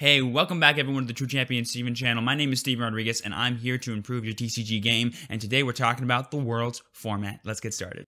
Hey, welcome back everyone to the True Champion Steven channel. My name is Steven Rodriguez and I'm here to improve your TCG game and today we're talking about the Worlds format. Let's get started.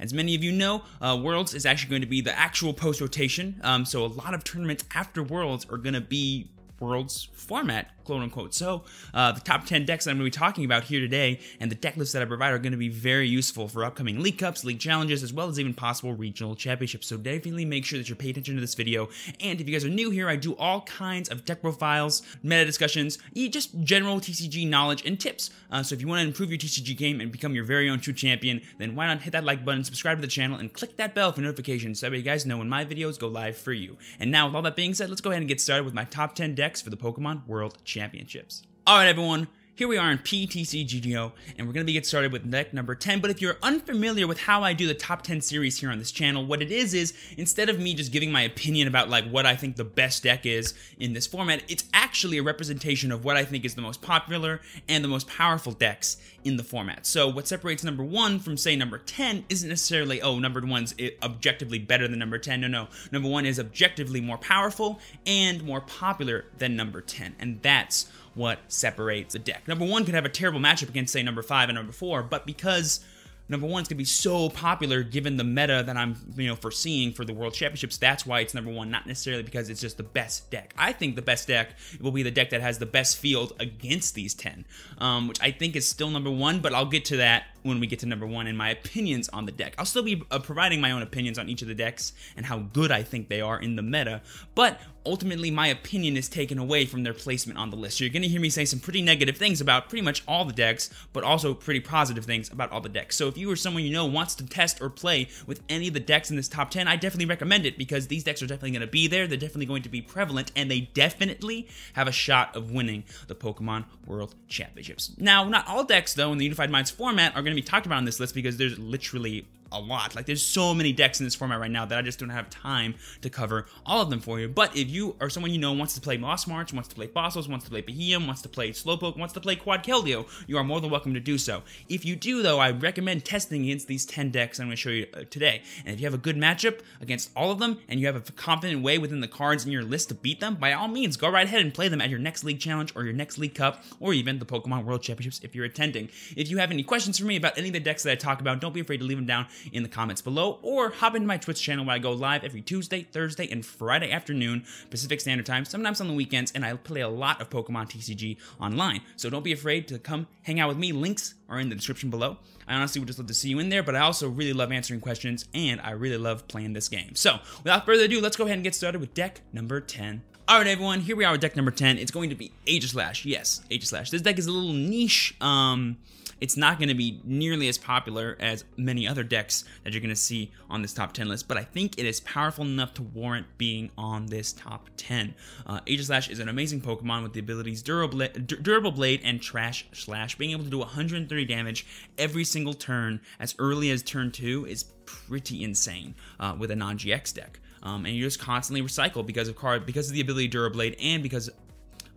As many of you know, uh, Worlds is actually going to be the actual post rotation. Um, so a lot of tournaments after Worlds are going to be Worlds format quote unquote. So, uh, the top 10 decks that I'm going to be talking about here today and the deck lists that I provide are going to be very useful for upcoming League Cups, League Challenges, as well as even possible regional championships. So, definitely make sure that you're paying attention to this video. And if you guys are new here, I do all kinds of deck profiles, meta discussions, just general TCG knowledge and tips. Uh, so, if you want to improve your TCG game and become your very own true champion, then why not hit that like button, subscribe to the channel, and click that bell for notifications so that you guys know when my videos go live for you. And now, with all that being said, let's go ahead and get started with my top 10 decks for the Pokemon World Championships. All right, everyone. Here we are in PTCGO, and we're going to be get started with deck number 10. But if you're unfamiliar with how I do the top 10 series here on this channel, what it is is instead of me just giving my opinion about like what I think the best deck is in this format, it's actually a representation of what I think is the most popular and the most powerful decks in the format. So what separates number one from say number 10 isn't necessarily, oh, number one's eh, objectively better than number 10. No, no. Number one is objectively more powerful and more popular than number 10. And that's what separates the deck. Number one could have a terrible matchup against, say, number five and number four, but because number one is going to be so popular given the meta that I'm, you know, foreseeing for the World Championships. That's why it's number one, not necessarily because it's just the best deck. I think the best deck will be the deck that has the best field against these 10, um, which I think is still number one, but I'll get to that when we get to number one and my opinions on the deck. I'll still be uh, providing my own opinions on each of the decks and how good I think they are in the meta, but ultimately my opinion is taken away from their placement on the list. So you're going to hear me say some pretty negative things about pretty much all the decks, but also pretty positive things about all the decks. So if you or someone you know wants to test or play with any of the decks in this top 10, I definitely recommend it because these decks are definitely going to be there, they're definitely going to be prevalent, and they definitely have a shot of winning the Pokemon World Championships. Now, not all decks, though, in the Unified Minds format are going to be talked about on this list because there's literally a lot. Like there's so many decks in this format right now that I just don't have time to cover all of them for you. But if you or someone you know wants to play Moss March, wants to play Fossils, wants to play Beheeyem, wants to play Slowpoke, wants to play Quad Keldeo, you are more than welcome to do so. If you do though, I recommend testing against these 10 decks I'm going to show you uh, today. And if you have a good matchup against all of them and you have a confident way within the cards in your list to beat them, by all means go right ahead and play them at your next league challenge or your next league cup or even the Pokemon World Championships if you're attending. If you have any questions for me about any of the decks that I talk about, don't be afraid to leave them down in the comments below or hop into my Twitch channel where I go live every Tuesday, Thursday, and Friday afternoon Pacific Standard Time, sometimes on the weekends, and I play a lot of Pokemon TCG online. So don't be afraid to come hang out with me. Links are in the description below. I honestly would just love to see you in there, but I also really love answering questions, and I really love playing this game. So, without further ado, let's go ahead and get started with deck number 10. Alright everyone, here we are with deck number 10. It's going to be Aegislash. Yes, Aegislash. This deck is a little niche. Um, it's not going to be nearly as popular as many other decks that you're going to see on this top 10 list, but I think it is powerful enough to warrant being on this top 10. Uh, Aegislash is an amazing Pokemon with the abilities Durable, Durable Blade and Trash Slash. Being able to do 130 damage every single turn as early as turn 2 is pretty insane uh, with a non-GX deck. Um, and you just constantly recycle because of card because of the ability Durable and because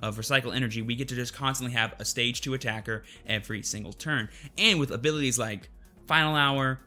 of Recycle Energy, we get to just constantly have a stage 2 attacker every single turn. And with abilities like Final Hour,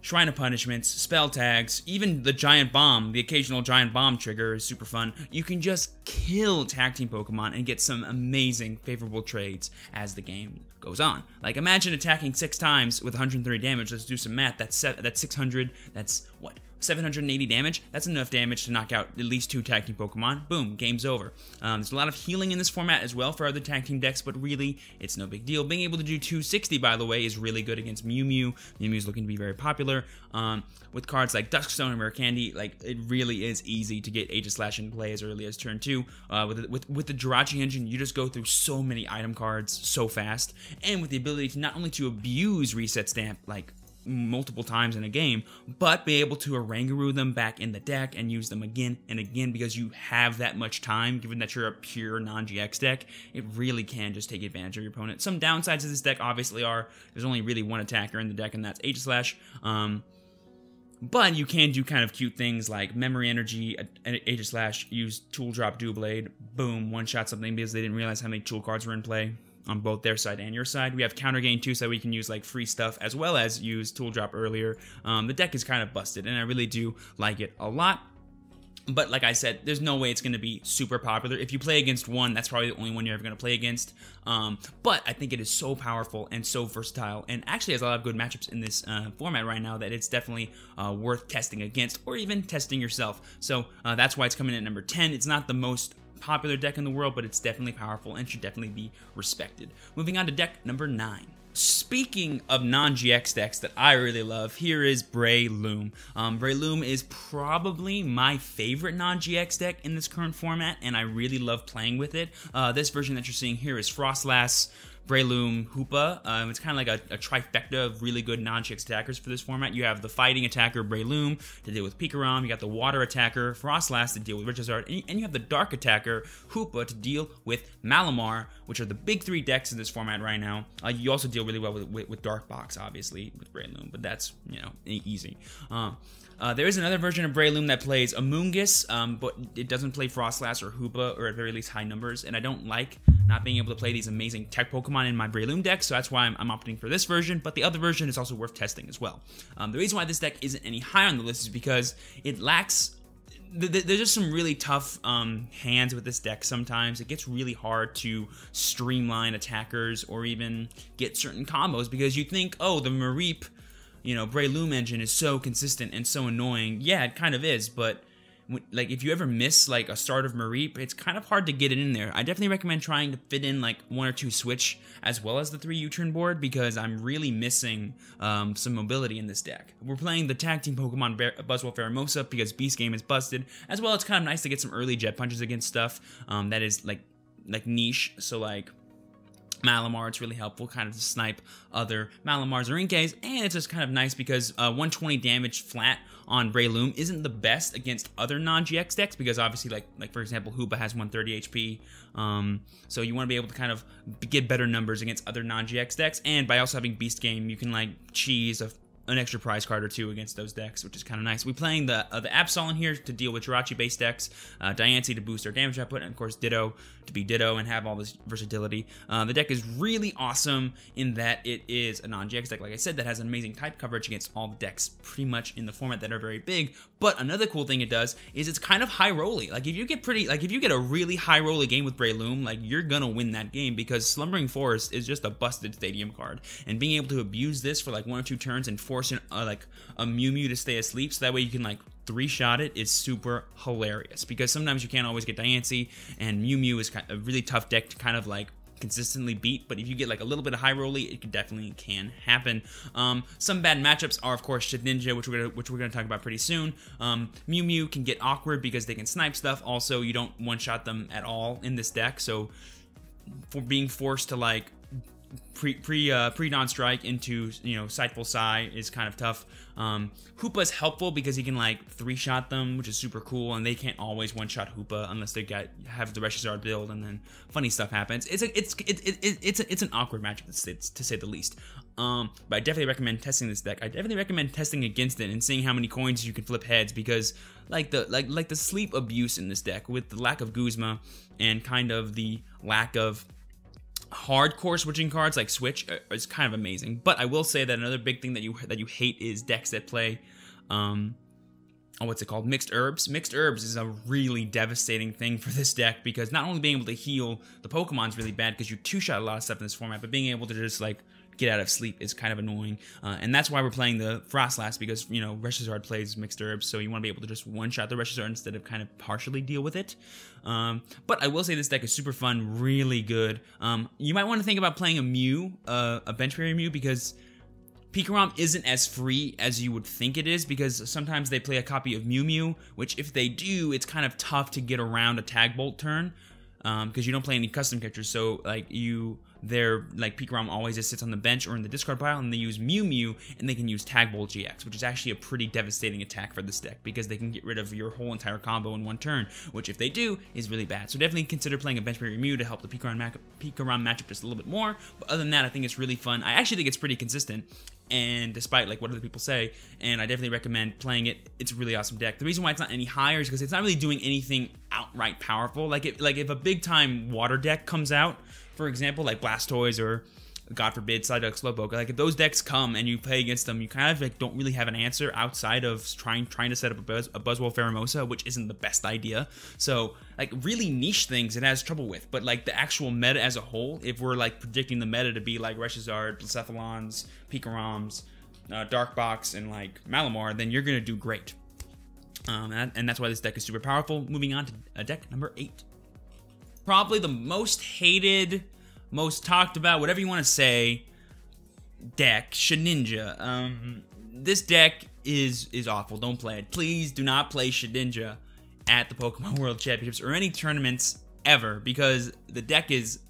Shrine of Punishments, spell tags, even the Giant Bomb, the occasional Giant Bomb trigger is super fun. You can just kill tag team Pokemon and get some amazing favorable trades as the game goes on. Like imagine attacking six times with 130 damage. Let's do some math. That's that's 600. That's what 780 damage, that's enough damage to knock out at least two tag team Pokemon. Boom, game's over. Um, there's a lot of healing in this format as well for other tag team decks, but really, it's no big deal. Being able to do 260, by the way, is really good against Mew Mew. Mew Mew's looking to be very popular. Um, with cards like Duskstone and Rare Candy, like, it really is easy to get Aegislash in play as early as turn 2. Uh, with, with, with the Jirachi engine, you just go through so many item cards so fast, and with the ability to not only to abuse Reset Stamp, like multiple times in a game, but be able to Oranguru them back in the deck and use them again and again because you have that much time, given that you're a pure non-GX deck, it really can just take advantage of your opponent. Some downsides of this deck obviously are there's only really one attacker in the deck, and that's Aegislash. Um, but you can do kind of cute things like Memory Energy, Aegislash, use Tool Drop Doublade, boom, one-shot something because they didn't realize how many tool cards were in play on both their side and your side. We have counter gain too, so we can use like free stuff as well as use tool drop earlier. Um, the deck is kind of busted, and I really do like it a lot. But like I said, there's no way it's going to be super popular. If you play against one, that's probably the only one you're ever going to play against. Um, but I think it is so powerful and so versatile, and actually has a lot of good matchups in this uh, format right now that it's definitely uh, worth testing against or even testing yourself. So uh, that's why it's coming in at number 10. It's not the most popular deck in the world, but it's definitely powerful and should definitely be respected. Moving on to deck number 9. Speaking of non-GX decks that I really love, here is Breloom. Um, Breloom is probably my favorite non-GX deck in this current format, and I really love playing with it. Uh, this version that you're seeing here is Froslass, Breloom, Hoopa. Um, it's kind of like a, a, trifecta of really good non-GX attackers for this format. You have the fighting attacker Breloom to deal with Pikarom. You got the water attacker Froslass to deal with Charizard, and, and you have the dark attacker Hoopa to deal with Malamar, which are the big three decks in this format right now. Uh, you also deal really well with, with, with, Dark Box, obviously, with Breloom, but that's, you know, easy. Um, uh, there is another version of Breloom that plays Amoonguss, um, but it doesn't play Froslass or Hoopa, or at very least high numbers, and I don't like not being able to play these amazing tech Pokemon in my Breloom deck, so that's why I'm, I'm opting for this version, but the other version is also worth testing as well. Um, the reason why this deck isn't any higher on the list is because it lacks there's just some really tough um, hands with this deck sometimes. It gets really hard to streamline attackers or even get certain combos because you think, oh, the Mareep you know, Breloom engine is so consistent and so annoying. Yeah, it kind of is, but like if you ever miss like a start of Mareep, it's kind of hard to get it in there. I definitely recommend trying to fit in like one or two switch as well as the three U-turn board because I'm really missing um, some mobility in this deck. We're playing the tag team Pokemon Bear- Buzzwole Pheromosa because Beast Game is busted. As well, it's kind of nice to get some early jet punches against stuff um, that is like like niche. So like Malamar, it's really helpful kind of to snipe other Malamars or Inkays, and it's just kind of nice because uh, 120 damage flat on Breloom isn't the best against other non-GX decks because obviously, like like for example, Hoopa has 130 HP, um, so you want to be able to kind of get better numbers against other non-GX decks, and by also having Beast Game, you can like cheese a an extra prize card or two against those decks, which is kind of nice. We're playing the uh, the Absol in here to deal with Jirachi base decks, uh, Diancie to boost our damage output, and of course Ditto to be Ditto and have all this versatility. Uh, the deck is really awesome in that it is a non-GX deck, like I said, that has amazing type coverage against all the decks pretty much in the format that are very big. But another cool thing it does is it's kind of high rolly. Like if you get pretty, like if you get a really high rolly game with Breloom, like you're gonna win that game because Slumbering Forest is just a busted stadium card, and being able to abuse this for like one or two turns and force an, uh, like a Mew Mew to stay asleep, so that way you can like three shot it is super hilarious because sometimes you can't always get Diancie, and Mew Mew is kind of a really tough deck to kind of like consistently beat, but if you get like a little bit of high rolly, it definitely can happen. Um, some bad matchups are of course ninja which we're gonna which we're gonna talk about pretty soon. Um, Mew Mew can get awkward because they can snipe stuff. Also, you don't one shot them at all in this deck, so for being forced to like pre pre uh, pre non strike into you know sightful Psy is kind of tough. Um, Hoopa's helpful because he can like three shot them, which is super cool, and they can't always one shot Hoopa unless they get have the Reshizard build, and then funny stuff happens. It's a, it's it, it, it, it's a, it's an awkward matchup to say, to say the least. Um, but I definitely recommend testing this deck. I definitely recommend testing against it and seeing how many coins you can flip heads because like the like like the sleep abuse in this deck with the lack of Guzma and kind of the lack of hardcore switching cards like Switch uh, is kind of amazing. But I will say that another big thing that you that you hate is decks that play um oh, what's it called? Mixed herbs. Mixed herbs is a really devastating thing for this deck because not only being able to heal the Pokemon is really bad because you two shot a lot of stuff in this format, but being able to just like get out of sleep is kind of annoying. Uh, and that's why we're playing the Froslass because, you know, Reshizard plays mixed herbs, so you want to be able to just one-shot the Reshizard instead of kind of partially deal with it. Um, but I will say this deck is super fun, really good. Um, you might want to think about playing a Mew, uh, a bench Mew, because Pikarom isn't as free as you would think it is because sometimes they play a copy of Mew Mew, which if they do, it's kind of tough to get around a Tag Bolt turn because um, you don't play any custom catchers. So like you their like Pikarom always just sits on the bench or in the discard pile, and they use Mew Mew, and they can use Tag Bolt GX, which is actually a pretty devastating attack for this deck because they can get rid of your whole entire combo in one turn, which if they do is really bad. So definitely consider playing a bench barrier Mew to help the ma- Pikarom matchup just a little bit more. But other than that, I think it's really fun. I actually think it's pretty consistent and despite like what other people say and i definitely recommend playing it. It's a really awesome deck. The reason why it's not any higher is because it's not really doing anything outright powerful. Like if like if a big time water deck comes out for example, like Blastoise or God forbid, Psyduck Slowpoke. Like if those decks come and you play against them, you kind of like don't really have an answer outside of trying trying to set up a, Buzz, a Buzzwole Pheromosa, which isn't the best idea. So like really niche things it has trouble with, but like the actual meta as a whole, if we're like predicting the meta to be like Reshizard, Blacephalons, Pikaroms, uh, Dark Box, and like Malamar, then you're gonna do great. Um, and, and that's why this deck is super powerful. Moving on to uh, deck number eight. Probably the most hated, most talked about, whatever you want to say, deck, Shedinja. Um, this deck is is awful. Don't play it. Please do not play Shedinja at the Pokemon World Championships or any tournaments ever because the deck is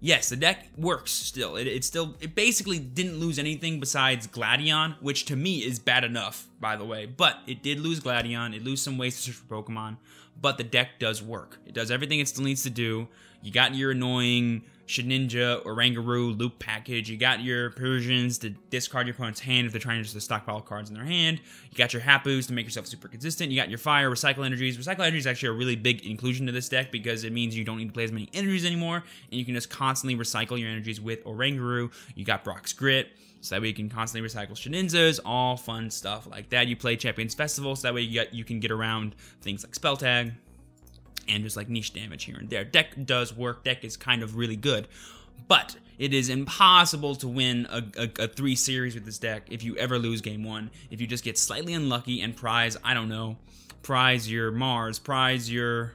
yes, the deck works still. It, it still it basically didn't lose anything besides Gladion, which to me is bad enough, by the way. But it did lose Gladion. It lose some ways to search for Pokemon, but the deck does work. It does everything it still needs to do. You got your annoying Shedinja or Oranguru loop package. You got your Persians to discard your opponent's hand if they're trying to just stockpile cards in their hand. You got your Hapus to make yourself super consistent. You got your Fire, Recycle Energies. Recycle Energies is actually a really big inclusion to this deck because it means you don't need to play as many energies anymore, and you can just constantly recycle your energies with Oranguru. You got Brock's Grit so that way you can constantly recycle Shedinjas, all fun stuff like that. You play Champions Festival, so that way you get you can get around things like Spell Tag, and just like niche damage here and there. Deck does work, deck is kind of really good, but it is impossible to win a, a, a, three series with this deck if you ever lose game one. If you just get slightly unlucky and prize, I don't know, prize your Mars, prize your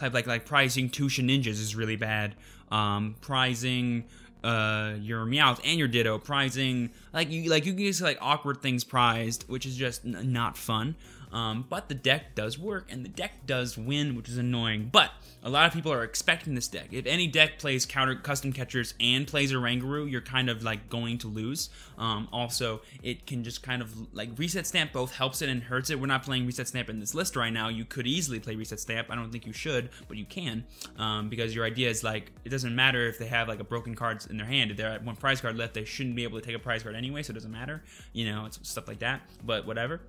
like like, like prizing two Shedinjas is really bad. Um, prizing uh your Meowth and your Ditto, prizing like you like you can just like awkward things prized, which is just not fun. Um, but the deck does work, and the deck does win, which is annoying. But a lot of people are expecting this deck. If any deck plays counter custom catchers and plays a Oranguru, you're kind of like going to lose. Um, also, it can just kind of like reset stamp both helps it and hurts it. We're not playing reset stamp in this list right now. You could easily play reset stamp. I don't think you should, but you can um, because your idea is like it doesn't matter if they have like a broken cards in their hand. If they're at one prize card left, they shouldn't be able to take a prize card anyway, so it doesn't matter. You know, it's stuff like that. But whatever.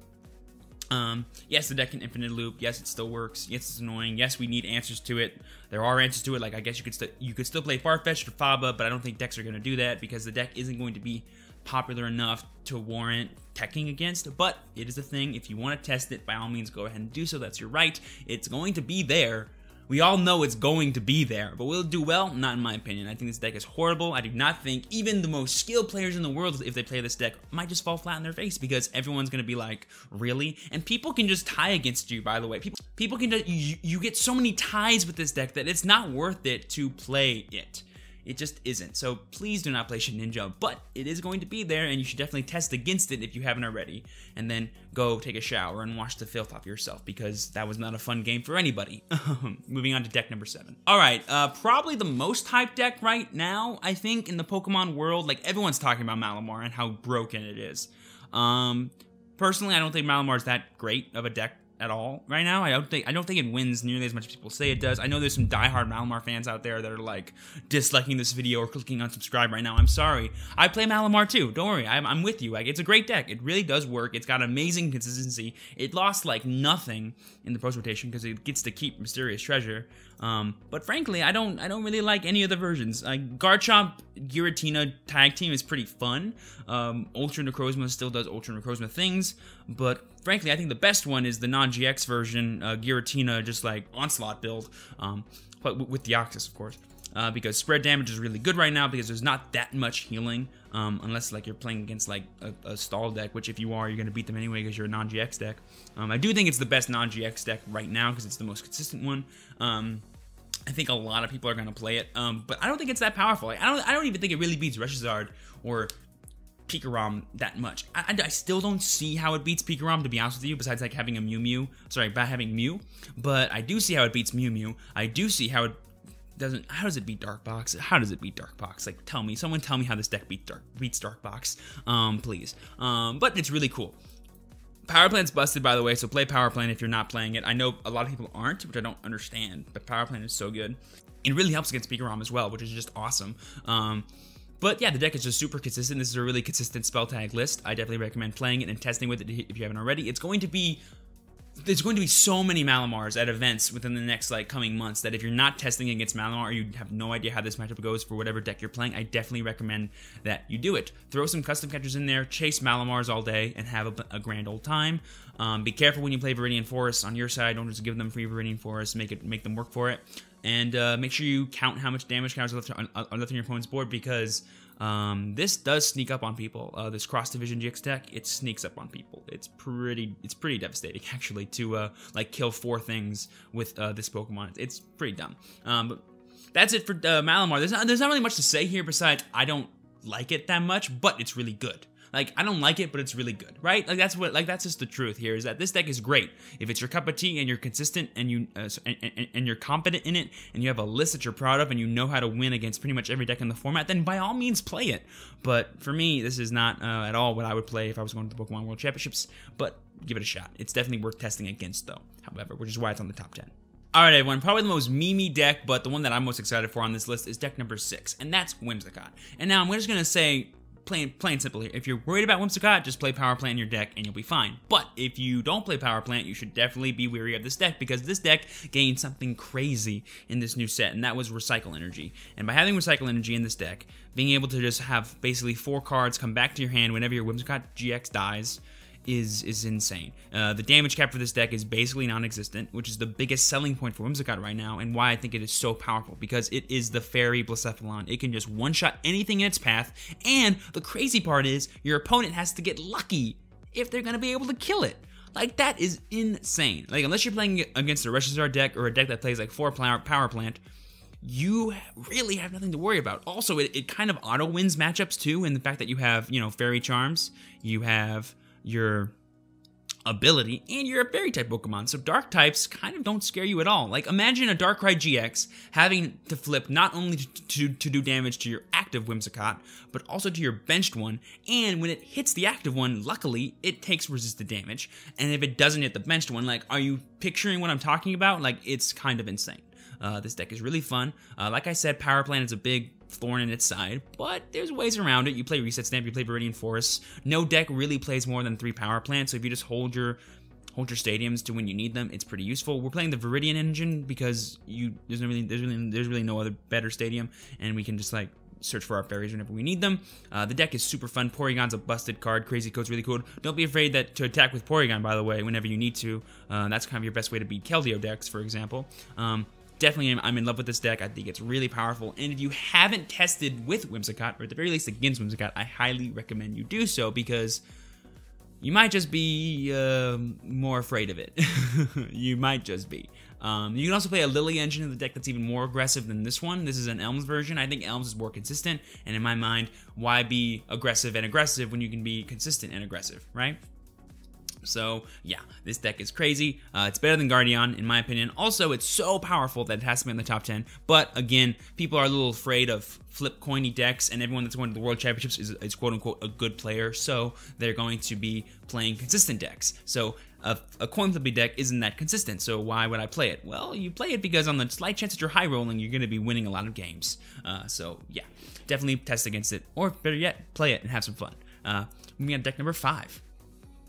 Um, yes, the deck can infinite loop. Yes, it still works. Yes, it's annoying. Yes, we need answers to it. There are answers to it. Like I guess you could st- you could still play Farfetch'd or Faba, but I don't think decks are going to do that because the deck isn't going to be popular enough to warrant teching against. But it is a thing. If you want to test it, by all means, go ahead and do so. That's your right. It's going to be there we all know it's going to be there, but will it do well? Not in my opinion. I think this deck is horrible. I do not think even the most skilled players in the world, if they play this deck, might just fall flat in their face because everyone's going to be like, really? And people can just tie against you, by the way. People, people can just, you, you get so many ties with this deck that it's not worth it to play it. It just isn't. So please do not play Shedinja, but it is going to be there, and you should definitely test against it if you haven't already. And then go take a shower and wash the filth off yourself, because that was not a fun game for anybody. Moving on to deck number seven. All right, uh, probably the most hyped deck right now, I think, in the Pokemon world. Like, everyone's talking about Malamar and how broken it is. Um, personally, I don't think Malamar is that great of a deck at all right now. I don't think I don't think it wins nearly as much as people say it does. I know there's some diehard Malamar fans out there that are like disliking this video or clicking unsubscribe right now. I'm sorry. I play Malamar too. Don't worry. I'm, I'm with you. Like it's a great deck. It really does work. It's got amazing consistency. It lost like nothing in the post rotation because it gets to keep Mysterious Treasure. Um, but frankly, I don't I don't really like any of the versions. Like Garchomp Giratina tag team is pretty fun. Um, Ultra Necrozma still does Ultra Necrozma things, but frankly, I think the best one is the non-GX version, uh, Giratina, just like Onslaught build, um, but with Deoxys, of course. Uh, because spread damage is really good right now because there's not that much healing um, unless like you're playing against like a, a, stall deck which if you are you're gonna beat them anyway because you're a non-GX deck um, I do think it's the best non-GX deck right now because it's the most consistent one um, I think a lot of people are gonna play it, um, but I don't think it's that powerful. Like, I don't. I don't even think it really beats Reshizard or Pikarom that much. I, I, still don't see how it beats Pikarom, to be honest with you, besides like having a Mew Mew. Sorry, by having Mew. But I do see how it beats Mew Mew. I do see how it doesn't. How does it beat Dark Box? How does it beat Dark Box? Like, tell me. Someone tell me how this deck beat Dark, beats Dark Box. Um, please. Um, but it's really cool. Power Plant's busted, by the way, so play Power Plant if you're not playing it. I know a lot of people aren't, which I don't understand, but Power Plant is so good. It really helps against Pikarom as well, which is just awesome. Um, but yeah, the deck is just super consistent. This is a really consistent spell tag list. I definitely recommend playing it and testing with it if you haven't already. It's going to be there's going to be so many Malamars at events within the next like coming months that if you're not testing against Malamar or you have no idea how this matchup goes for whatever deck you're playing, I definitely recommend that you do it. Throw some custom catchers in there, chase Malamars all day, and have a, a grand old time. Um, be careful when you play Viridian Forest on your side. Don't just give them free Viridian Forest. Make it make them work for it, and uh, make sure you count how much damage counters are left on, left on your opponent's board because um, this does sneak up on people. Uh, this cross division GX deck, it sneaks up on people. It's pretty, it's pretty devastating actually to uh, like kill four things with uh, this Pokemon. It's pretty dumb. Um, but that's it for uh, Malamar. There's not, there's not really much to say here besides I don't like it that much, but it's really good. Like I don't like it, but it's really good, right? Like that's what like that's just the truth here is that this deck is great if it's your cup of tea and you're consistent and you uh, and, and, and, you're competent in it and you have a list that you're proud of and you know how to win against pretty much every deck in the format, then by all means play it. But for me, this is not uh, at all what I would play if I was going to the Pokemon World Championships. But give it a shot. It's definitely worth testing against though. However, which is why it's on the top ten. Alright everyone, probably the most memey deck, but the one that I'm most excited for on this list is deck number 6, and that's Whimsicott. And now I'm just to say plain plain simple here. If you're worried about Whimsicott, just play Power Plant in your deck and you'll be fine. But if you don't play Power Plant, you should definitely be wary of this deck because this deck gained something crazy in this new set, and that was Recycle Energy. And by having Recycle Energy in this deck, being able to just have basically four cards come back to your hand whenever your Whimsicott GX dies, is is insane. Uh, the damage cap for this deck is basically non-existent, which is the biggest selling point for Whimsicott right now, and why I think it is so powerful, because it is the Fairy Blacephalon. It can just one-shot anything in its path, and the crazy part is, your opponent has to get lucky if they're to be able to kill it. Like, that is insane. Like, unless you're playing against a Reshizard deck or a deck that plays like 4 power plant, you really have nothing to worry about. Also, it, it kind of auto wins matchups too, in the fact that you have, you know, Fairy Charms, you have your ability, and you're a fairy type Pokemon, so dark types kind of don't scare you at all. Like, imagine a Darkrai GX having to flip not only to, to, to, do damage to your active Whimsicott, but also to your benched one, and when it hits the active one, luckily, it takes resisted damage, and if it doesn't hit the benched one, like, are you picturing what I'm talking about? Like, it's kind of insane. Uh, this deck is really fun. Uh, like I said, Power Plant is a big thorn in its side, but there's ways around it. You play Reset Stamp, you play Viridian Forest. No deck really plays more than three power plants, so if you just hold your hold your stadiums to when you need them, it's pretty useful. We're playing the Viridian engine because you there's no really there's really there's really no other better stadium, and we can just like search for our fairies whenever we need them. Uh, the deck is super fun. Porygon's a busted card. Crazy Code's really cool. Don't be afraid that to attack with Porygon, by the way, whenever you need to. Uh, that's kind of your best way to beat Keldeo decks, for example. Um, definitely I'm in love with this deck. I think it's really powerful. And if you haven't tested with Whimsicott, or at the very least against Whimsicott, I highly recommend you do so because you might just be uh, more afraid of it. you might just be. Um, you can also play a Lily engine in the deck that's even more aggressive than this one. This is an Elms version. I think Elms is more consistent, and in my mind, why be aggressive and aggressive when you can be consistent and aggressive, right? So yeah, this deck is crazy. Uh, it's better than Guardian, in my opinion. Also, it's so powerful that it has to be in the top 10. But again, people are a little afraid of flip coiny decks, and everyone that's going to the World Championships is, is quote unquote a good player. So they're going to be playing consistent decks. So a, a coin flippy deck isn't that consistent, so why would I play it? Well, you play it because on the slight chance that you're high rolling, you're going to be winning a lot of games. Uh, so yeah, definitely test against it, or better yet, play it and have some fun. Uh, moving on deck number five.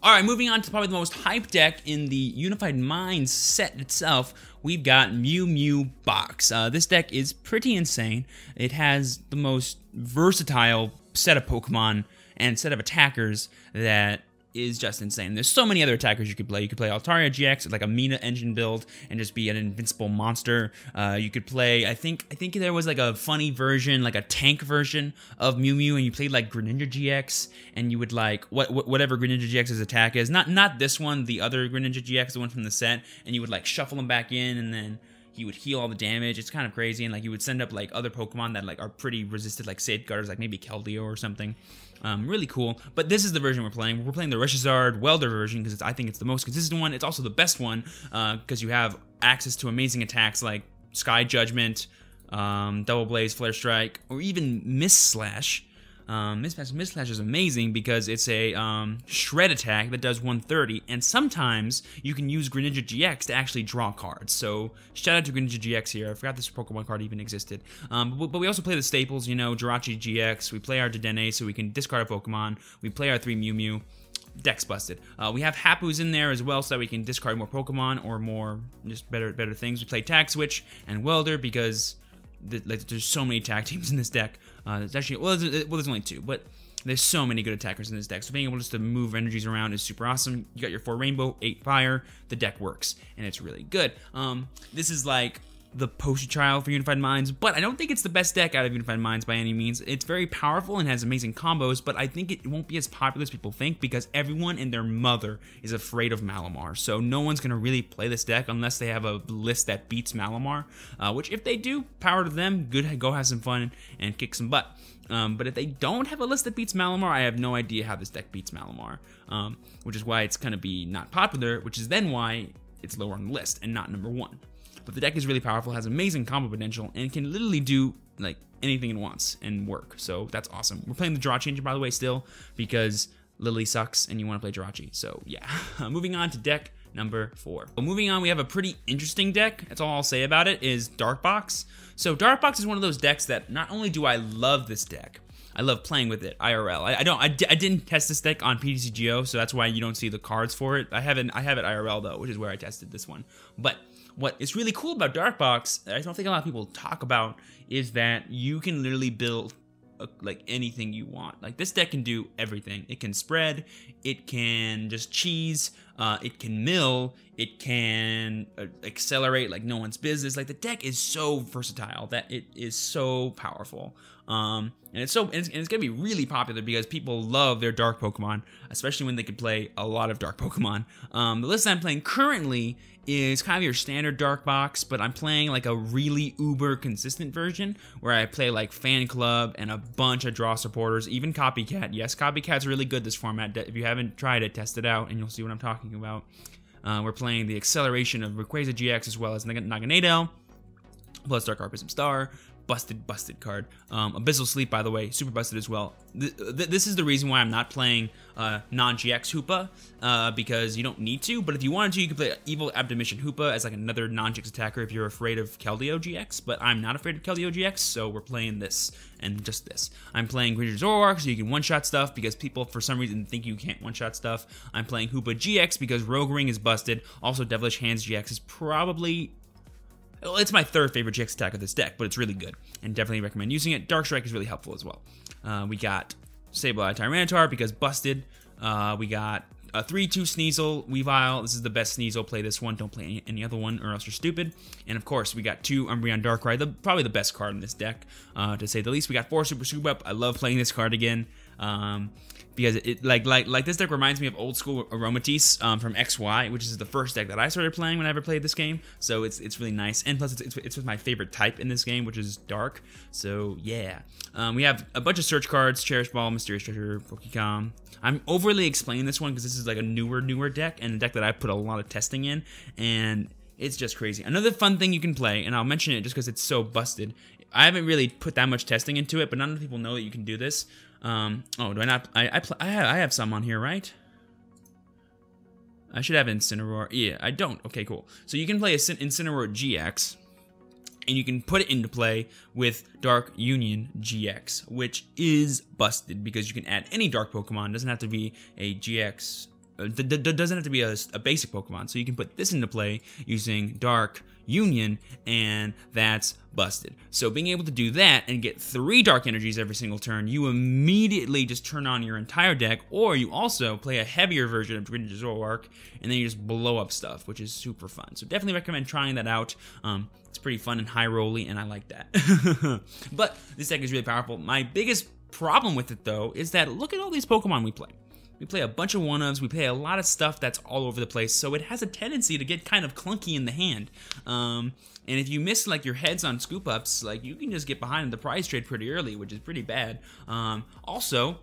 All right, moving on to probably the most hype deck in the Unified Minds set itself, we've got Mew Mew Box. Uh, this deck is pretty insane. It has the most versatile set of Pokemon and set of attackers that is just insane. There's so many other attackers you could play. You could play Altaria GX, like a Mina engine build, and just be an invincible monster. Uh, you could play, I think, I think there was like a funny version, like a tank version of Mew Mew, and you played like Greninja GX, and you would like what, whatever Greninja GX's attack is. Not not this one, the other Greninja GX, the one from the set, and you would like shuffle them back in, and then he would heal all the damage. It's kind of crazy, and like you would send up like other Pokemon that like are pretty resisted, like Safeguarders, like maybe Keldeo or something. Um, really cool. But this is the version we're playing. We're playing the Reshizard Welder version because I think it's the most consistent one. It's also the best one because uh, you have access to amazing attacks like Sky Judgment, um, Double Blaze, Flare Strike, or even Mist Slash. Um, Mist is amazing because it's a um, shred attack that does 130, and sometimes you can use Greninja GX to actually draw cards. So shout out to Greninja GX here. I forgot this Pokemon card even existed. Um, but, but, we also play the staples, you know, Jirachi GX. We play our Dedenne so we can discard a Pokemon. We play our three Mew Mew. deck's busted. Uh, we have Hapu's in there as well, so that we can discard more Pokemon or more just better better things. We play Tag Switch and Welder because there's so many tag teams in this deck. Uh, there's actually well, there's, well, there's only two, but there's so many good attackers in this deck. So being able just to move energies around is super awesome. You got your four rainbow, eight fire. The deck works, and it's really good. Um, this is like the poster trial for Unified Minds, but I don't think it's the best deck out of Unified Minds by any means. It's very powerful and has amazing combos, but I think it won't be as popular as people think because everyone and their mother is afraid of Malamar. So no one's going to really play this deck unless they have a list that beats Malamar, uh, which if they do, power to them, good, go have some fun and kick some butt. Um, but if they don't have a list that beats Malamar, I have no idea how this deck beats Malamar, um, which is why it's going to be not popular, which is then why it's lower on the list and not number one. But the deck is really powerful, has amazing combo potential, and can literally do like anything it wants and work. So that's awesome. We're playing the draw changer by the way still because Lily sucks and you want to play Jirachi. So yeah. Moving on to deck number four. Moving on, we have a pretty interesting deck. That's all I'll say about it is Dark Box. So Dark Box is one of those decks that not only do I love this deck, I love playing with it IRL. I, I don't. I, I didn't test this deck on PTCGO, so that's why you don't see the cards for it. I haven't. I have it IRL though, which is where I tested this one. But what is really cool about Dark Box, I don't think a lot of people talk about, is that you can literally build a, like anything you want. Like this deck can do everything. It can spread, it can just cheese, uh, it can mill, it can uh, accelerate like no one's business. Like the deck is so versatile that it is so powerful. Um, and it's so and it's, and it's, gonna be really popular because people love their dark Pokemon, especially when they can play a lot of dark Pokemon. Um, the list I'm playing currently is kind of your standard dark box, but I'm playing like a really uber consistent version where I play like Fan Club and a bunch of draw supporters, even Copycat. Yes, Copycat's really good this format. If you haven't tried it, test it out and you'll see what I'm talking about. Uh, we're playing the acceleration of Rayquaza GX as well as Nag- Naganadel, plus Darkrai Prism Star, busted, busted card. Um, Abyssal Sleep, by the way, super busted as well. Th- th- this is the reason why I'm not playing uh, non-GX Hoopa, uh, because you don't need to, but if you wanted to, you could play Evil Admonition Hoopa as like another non-GX attacker if you're afraid of Keldeo GX, but I'm not afraid of Keldeo GX, so we're playing this, and just this. I'm playing Greninja Zoroark, so you can one-shot stuff, because people, for some reason, think you can't one-shot stuff. I'm playing Hoopa GX, because Rogue Ring is busted. Also, Devilish Hands GX is probably it's my third favorite GX attack of this deck, but it's really good and definitely recommend using it. Dark Strike is really helpful as well. Uh, we got Sableye Tyranitar because busted. Uh, we got a 3-2 Sneasel, Weavile. This is the best Sneasel. Play this one. Don't play any, any, other one or else you're stupid. And of course, we got two Umbreon Darkrai, the, probably the best card in this deck, uh, to say the least. We got four Super Scoop Up. I love playing this card again. Um, because it like like like this deck reminds me of old school Aromatisse um, from XY, which is the first deck that I started playing when I ever played this game. So it's it's really nice, and plus it's, it's, it's with my favorite type in this game, which is Dark. So yeah, um, we have a bunch of search cards: Cherish Ball, Mysterious Treasure, Pokecom. I'm overly explaining this one because this is like a newer newer deck and a deck that I put a lot of testing in, and it's just crazy. Another fun thing you can play, and I'll mention it just because it's so busted. I haven't really put that much testing into it, but none of people know that you can do this. Um, oh, do I not? I I, I, have, I have some on here, right? I should have Incineroar. Yeah, I don't. Okay, cool. So you can play a Incineroar GX, and you can put it into play with Dark Union GX, which is busted because you can add any Dark Pokemon. It doesn't have to be a GX. Uh, doesn't have to be a, a basic Pokemon. So you can put this into play using Dark Union, and that's busted. So being able to do that and get three Dark Energies every single turn, you immediately just turn on your entire deck, or you also play a heavier version of Greninja Zoroark, and then you just blow up stuff, which is super fun. So definitely recommend trying that out. Um, it's pretty fun and high rolly, and I like that. but this deck is really powerful. My biggest problem with it, though, is that look at all these Pokemon we play. We play a bunch of one ofs. We play a lot of stuff that's all over the place. So it has a tendency to get kind of clunky in the hand. Um, and if you miss like your heads on scoop ups, like you can just get behind the prize trade pretty early, which is pretty bad. Um, also,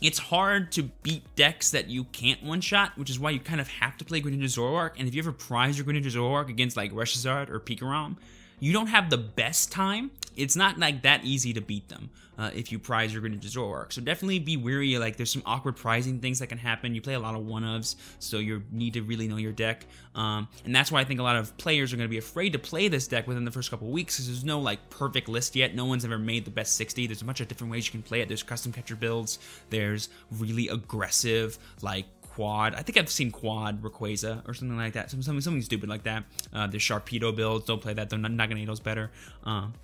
it's hard to beat decks that you can't one shot, which is why you kind of have to play Greninja Zoroark. And if you ever prize your Greninja Zoroark against like Reshizard or Pikarom, you don't have the best time it's not like that easy to beat them uh, if you prize your Greninja Zoroark. So definitely be wary. Like there's some awkward prizing things that can happen. You play a lot of one ofs, so you need to really know your deck. Um, and that's why I think a lot of players are going to be afraid to play this deck within the first couple weeks because there's no like perfect list yet. No one's ever made the best 60. There's a bunch of different ways you can play it. There's custom catcher builds. There's really aggressive like quad. I think I've seen quad Rayquaza or something like that. Something something stupid like that. Uh, there's Sharpedo builds. Don't play that though. Naganadel's better. Um,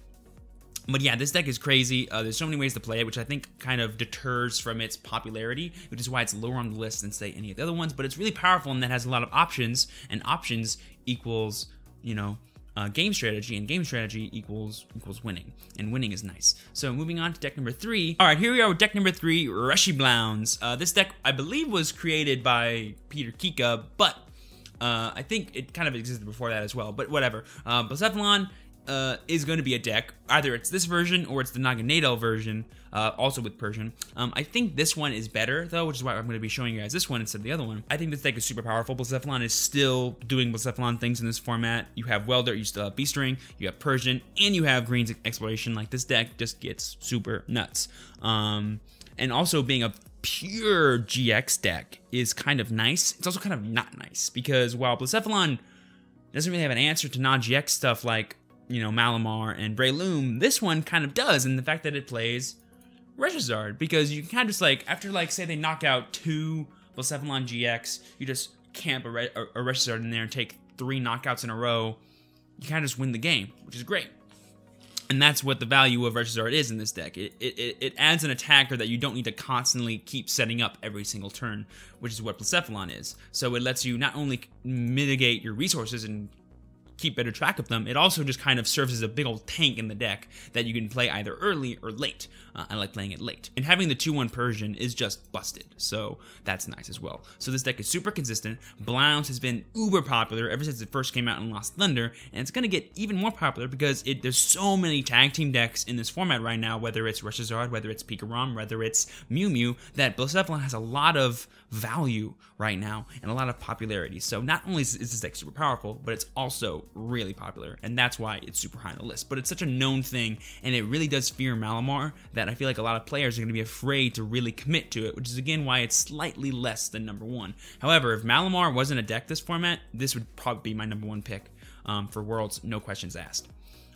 but yeah, this deck is crazy. Uh, there's so many ways to play it, which I think kind of deters from its popularity, which is why it's lower on the list than say any of the other ones. But it's really powerful and that has a lot of options, and options equals you know uh, game strategy, and game strategy equals equals winning, and winning is nice. So moving on to deck number three. All right, here we are with deck number three, Reshieblounds. Uh, this deck, I believe, was created by Peter Kika, but uh, I think it kind of existed before that as well. But whatever. Uh, Blacephalon uh, is going to be a deck. Either it's this version or it's the Naganadel version, uh, also with Persian. Um, I think this one is better, though, which is why I'm going to be showing you guys this one instead of the other one. I think this deck is super powerful. Blacephalon is still doing Blacephalon things in this format. You have Welder, you still have Beast Ring, you have Persian, and you have Green's Exploration. Like, this deck just gets super nuts. Um, and also being a pure GX deck is kind of nice. It's also kind of not nice because while Blacephalon doesn't really have an answer to non-GX stuff like you know, Malamar and Breloom, this one kind of does in the fact that it plays Reshizard because you can kind of just like, after like, say they knock out two Blacephalon GX, you just camp a, Re- a Reshizard in there and take three knockouts in a row, you kind of just win the game, which is great. And that's what the value of Reshizard is in this deck. It, it, it adds an attacker that you don't need to constantly keep setting up every single turn, which is what Blacephalon is. So it lets you not only mitigate your resources and keep better track of them, it also just kind of serves as a big old tank in the deck that you can play either early or late. Uh, I like playing it late. And having the 2-1 Persian is just busted, so that's nice as well. So this deck is super consistent. Blounce has been uber popular ever since it first came out in Lost Thunder, and it's gonna get even more popular because it, there's so many tag team decks in this format right now, whether it's Reshizard, whether it's Pikarom, whether it's Mew Mew, that Blacephalon has a lot of value right now and a lot of popularity. So not only is this deck super powerful, but it's also really popular, and that's why it's super high on the list. But it's such a known thing, and it really does fear Malamar that I feel like a lot of players are going to be afraid to really commit to it, which is again why it's slightly less than number one. However, if Malamar wasn't a deck this format, this would probably be my number one pick um, for Worlds, no questions asked.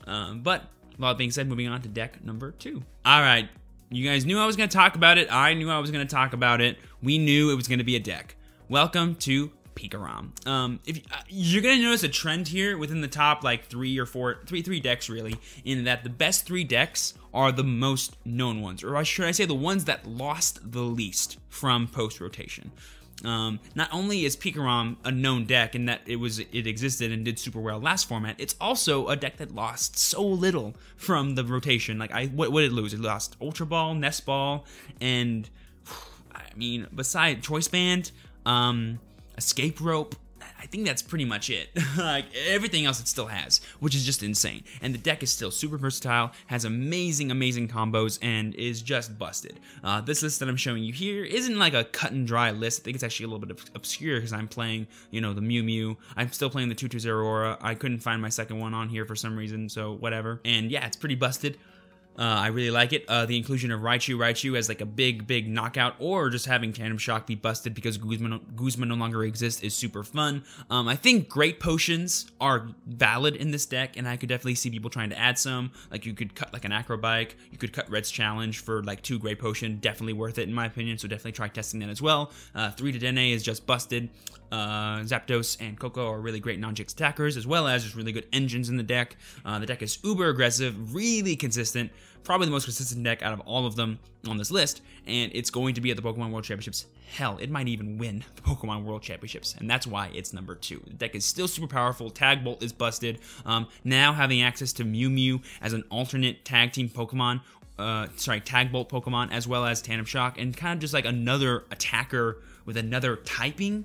Um, but a lot being said, moving on to deck number two. All right, you guys knew I was going to talk about it. I knew I was going to talk about it. We knew it was going to be a deck. Welcome to Pikarom. Um, if uh, you're gonna notice a trend here within the top like three or four, three three decks really, in that the best three decks are the most known ones, or should I say the ones that lost the least from post rotation. Um, not only is Pikarom a known deck in that it was it existed and did super well last format, it's also a deck that lost so little from the rotation. Like I, what, what did it lose? It lost Ultra Ball, Nest Ball, and I mean, beside Choice Band, um, escape rope. I think that's pretty much it. like everything else it still has, which is just insane. And the deck is still super versatile, has amazing, amazing combos, and is just busted. Uh, this list that I'm showing you here isn't like a cut and dry list. I think it's actually a little bit obscure because I'm playing, you know, the Mew Mew. I'm still playing the 220 Aurora. I couldn't find my second one on here for some reason, so whatever. And yeah, it's pretty busted. Uh, I really like it. Uh, the inclusion of Raichu Raichu as like a big, big knockout, or just having Tandem Shock be busted because Guzma, Guzma no longer exists is super fun. Um, I think Great Potions are valid in this deck, and I could definitely see people trying to add some. Like you could cut like an Acro Bike, you could cut Red's Challenge for like two Great Potion, definitely worth it in my opinion. So definitely try testing that as well. Uh, three Dedenne is just busted. Uh, Zapdos and Koko are really great non-GX attackers, as well as just really good engines in the deck. Uh, the deck is uber aggressive, really consistent probably the most consistent deck out of all of them on this list, and it's going to be at the Pokemon World Championships. Hell, it might even win the Pokemon World Championships, and that's why it's number two. The deck is still super powerful. Tag Bolt is busted. Um, now having access to Mew Mew as an alternate tag team Pokemon uh, sorry, Tag Bolt Pokemon as well as Tandem Shock, and kind of just like another attacker with another typing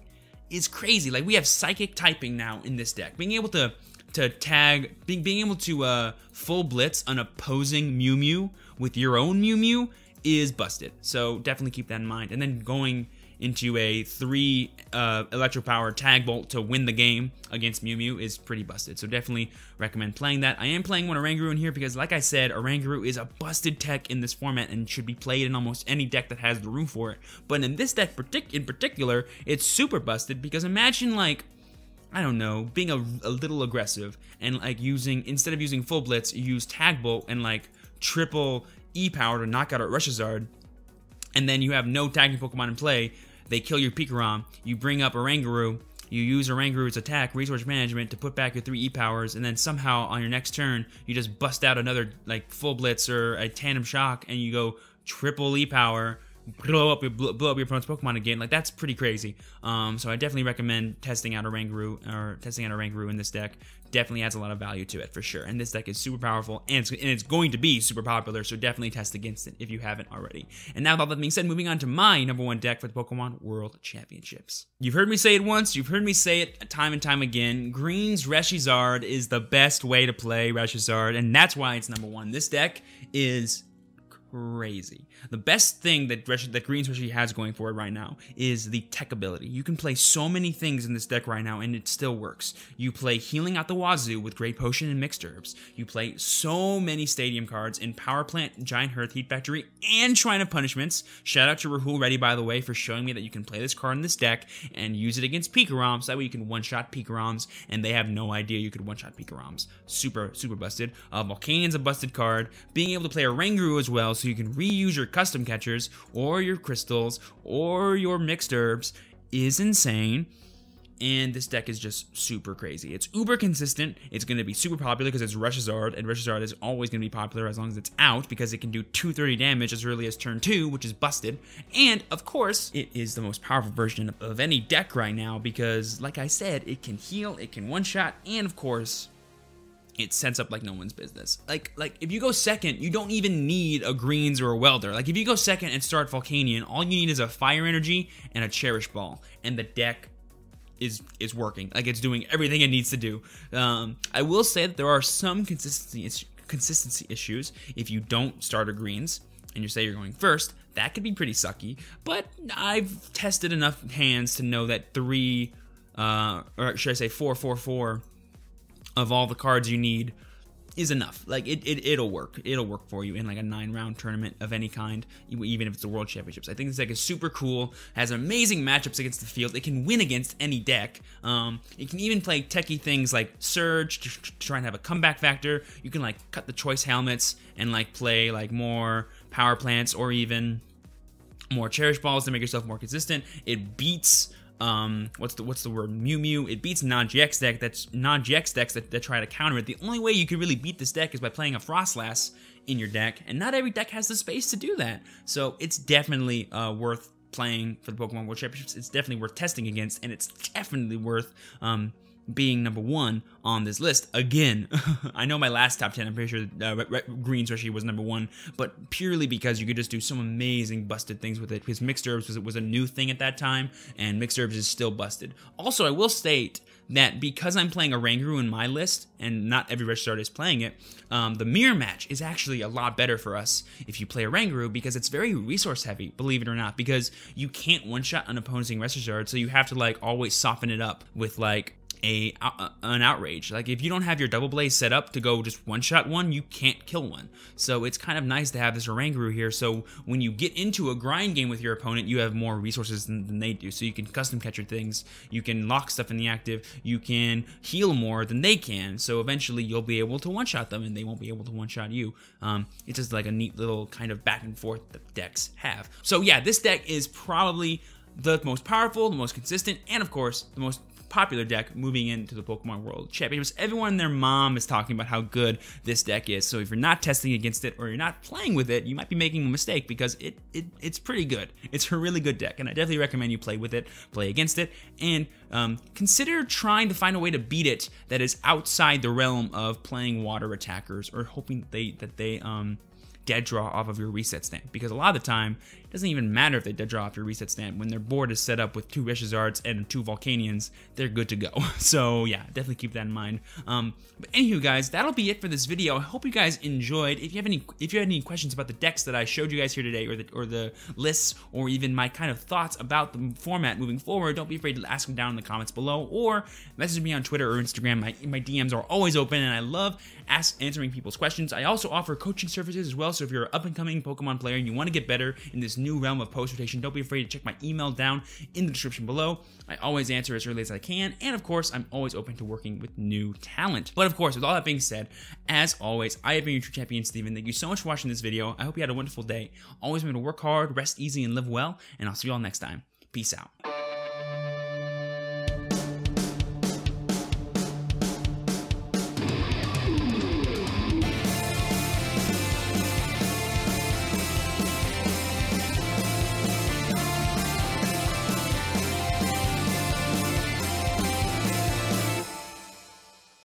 is crazy. Like we have Psychic typing now in this deck. Being able to to tag being being able to uh, full blitz an opposing Mew Mew with your own Mew Mew is busted. So definitely keep that in mind. And then going into a three uh, electro power tag bolt to win the game against Mew Mew is pretty busted. So definitely recommend playing that. I am playing one Oranguru in here because, like I said, Oranguru is a busted tech in this format and should be played in almost any deck that has the room for it. But in this deck partic in particular, it's super busted because imagine like I don't know, being a, a, little aggressive and like using instead of using full blitz, you use tag bolt and like triple E power to knock out a Reshizard, and then you have no tagging Pokemon in play. They kill your Pikarom. You bring up Oranguru. You use Oranguru's attack, resource management, to put back your three E powers, and then somehow on your next turn, you just bust out another like full blitz or a tandem shock, and you go triple E power blow up your blow up your opponent's Pokemon again. Like that's pretty crazy. Um, so I definitely recommend testing out Oranguru or testing out Oranguru in this deck. Definitely adds a lot of value to it for sure. And this deck is super powerful and it's, and it's going to be super popular. So definitely test against it if you haven't already. And now with all that being said, moving on to my number one deck for the Pokemon World Championships. You've heard me say it once. You've heard me say it time and time again. Green's Reshizard is the best way to play Reshizard, and that's why it's number one. This deck is crazy. The best thing that that Green especially has going for it right now is the tech ability. You can play so many things in this deck right now, and it still works. You play Healing out the Wazoo with Great Potion and Mixed Herbs. You play so many Stadium cards in Power Plant, Giant Hearth, Heat Factory, and Shrine of Punishments. Shout out to Rahul Reddy, by the way, for showing me that you can play this card in this deck and use it against Pikaroms. That way you can one-shot Pikaroms, and they have no idea you could one-shot Pikaroms. Super, super busted. Uh, Volcanion's a busted card. Being able to play a Oranguru as well, so you can reuse your custom catchers or your crystals or your mixed herbs is insane. And this deck is just super crazy. It's uber consistent. It's going to be super popular because it's Reshizard, and Reshizard is always going to be popular as long as it's out because it can do 230 damage as early as turn 2, which is busted. And, of course, it is the most powerful version of any deck right now because, like I said, it can heal, it can one-shot, and, of course, it sets up like no one's business. Like like if you go second, you don't even need a greens or a welder. Like if you go second and start Volcanion, all you need is a fire energy and a cherish ball, and the deck is is working. Like it's doing everything it needs to do. Um, I will say that there are some consistency consistency issues if you don't start a greens and you say you're going first. That could be pretty sucky. But I've tested enough hands to know that three, uh, or should I say four, four, four of all the cards you need is enough. Like it, it it'll work. It'll work for you in like a nine round tournament of any kind, even if it's the World Championships. I think this deck is super cool. Has amazing matchups against the field. It can win against any deck. Um, it can even play techie things like Surge to, to try and have a comeback factor. You can like cut the choice helmets and like play like more power plants or even more cherish balls to make yourself more consistent. It beats um, what's the what's the word Mew Mew. It beats non-GX deck. That's non-GX decks that, that try to counter it. The only way you can really beat this deck is by playing a Froslass in your deck, and not every deck has the space to do that. So it's definitely uh, worth playing for the Pokemon World Championships. It's definitely worth testing against, and it's definitely worth um, being number one on this list again. I know my last top 10, I'm pretty sure uh, Green Sushi was number one, but purely because you could just do some amazing busted things with it. Because Mixed Herbs was, was a new thing at that time, and Mixed Herbs is still busted. Also, I will state that because I'm playing a Oranguru in my list, and not every Reshizard is playing it, um, the mirror match is actually a lot better for us if you play a Oranguru because it's very resource heavy, believe it or not, because you can't one-shot an opposing Reshizard, so you have to like always soften it up with like a uh, an outrage. Like if you don't have your double blaze set up to go just one shot one, you can't kill one. So it's kind of nice to have this Oranguru here. So when you get into a grind game with your opponent, you have more resources than, than, they do. So you can custom catch your things, you can lock stuff in the active, you can heal more than they can. So eventually you'll be able to one shot them, and they won't be able to one shot you. Um, it's just like a neat little kind of back and forth that decks have. So yeah, this deck is probably the most powerful, the most consistent, and of course the most popular deck moving into the Pokemon World Championships. Everyone and their mom is talking about how good this deck is. So if you're not testing against it or you're not playing with it, you might be making a mistake because it, it it's pretty good. It's a really good deck, and I definitely recommend you play with it, play against it, and um, consider trying to find a way to beat it that is outside the realm of playing water attackers or hoping that they that they um, dead draw off of your reset stamp because a lot of the time it doesn't even matter if they draw off your reset stamp. When their board is set up with two Charizards and two Volcanions, they're good to go. So yeah, definitely keep that in mind. Um, but anywho, guys, that'll be it for this video. I hope you guys enjoyed. If you have any, if you had any questions about the decks that I showed you guys here today, or the or the lists, or even my kind of thoughts about the format moving forward, don't be afraid to ask them down in the comments below, or message me on Twitter or Instagram. My my DMs are always open, and I love ask answering people's questions. I also offer coaching services as well. So if you're an up and coming Pokemon player and you want to get better in new realm of post rotation, don't be afraid to check my email down in the description below. I always answer as early as I can, and of course, I'm always open to working with new talent. But of course, with all that being said, as always, I have been your true champion, Steven. Thank you so much for watching this video. I hope you had a wonderful day. Always remember to work hard, rest easy, and live well, and I'll see you all next time. Peace out.